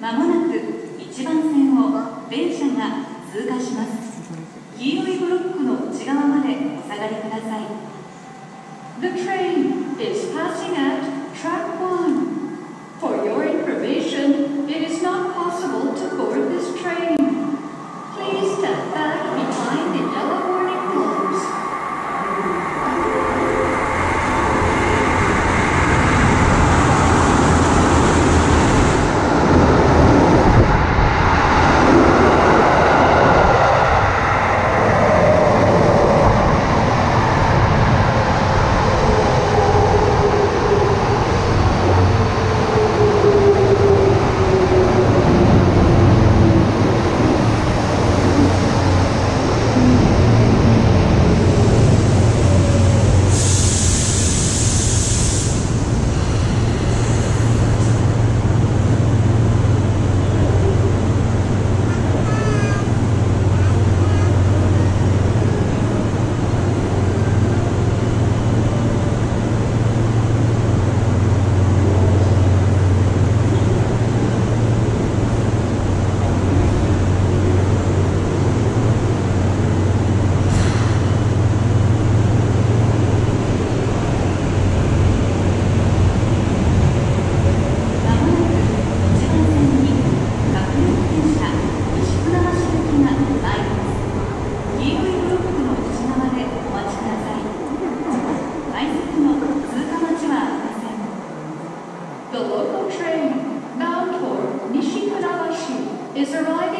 まもなく1番線を電車が通過します黄色いブロックの内側までお下がりください。The train is passing at The local train bound for Nishikurabashi is arriving